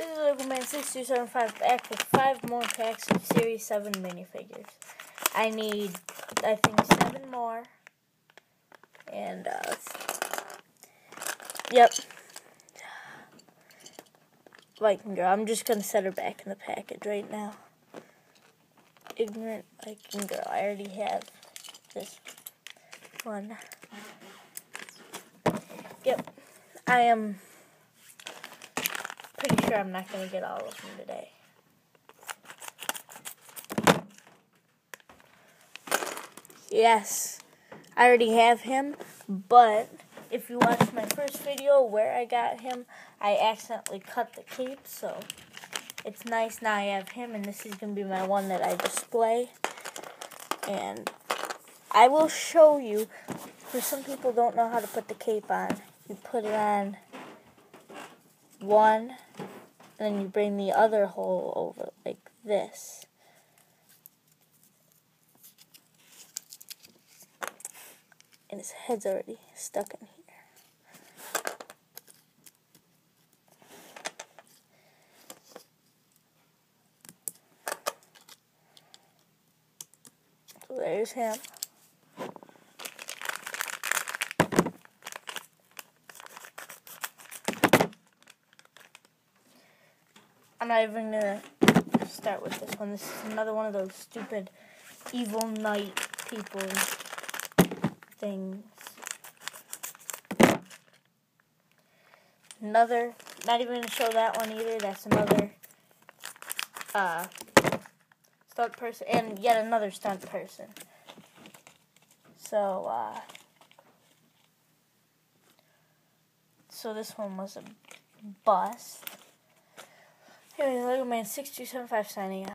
This is Lego Man 6275 back with five more packs of Series 7 minifigures. I need, I think, seven more. And, uh, yep. Viking Girl. I'm just going to set her back in the package right now. Ignorant Viking Girl. I already have this one. Yep. I am sure I'm not going to get all of them today. Yes, I already have him, but if you watched my first video where I got him, I accidentally cut the cape, so it's nice now I have him, and this is going to be my one that I display. And I will show you, for some people don't know how to put the cape on. You put it on one, then you bring the other hole over like this. And his head's already stuck in here. So there's him. I'm not even gonna start with this one. This is another one of those stupid evil knight people things. Another, not even gonna show that one either. That's another uh, stunt person, and yet another stunt person. So, uh, so this one was a bust. Anyway, Lego Man 6275 signing out.